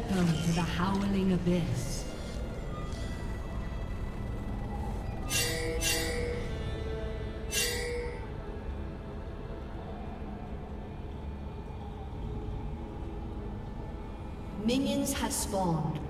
Welcome to the Howling Abyss. Minions have spawned.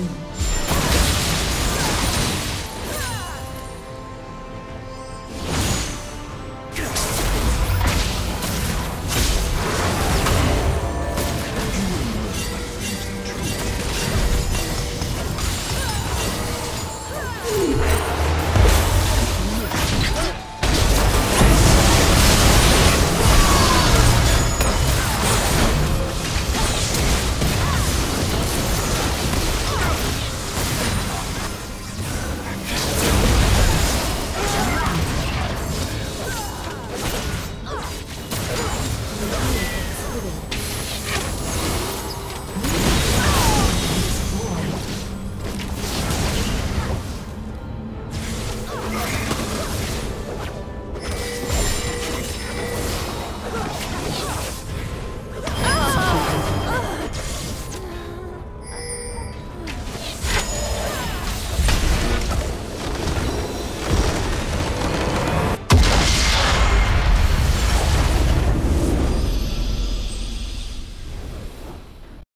soon.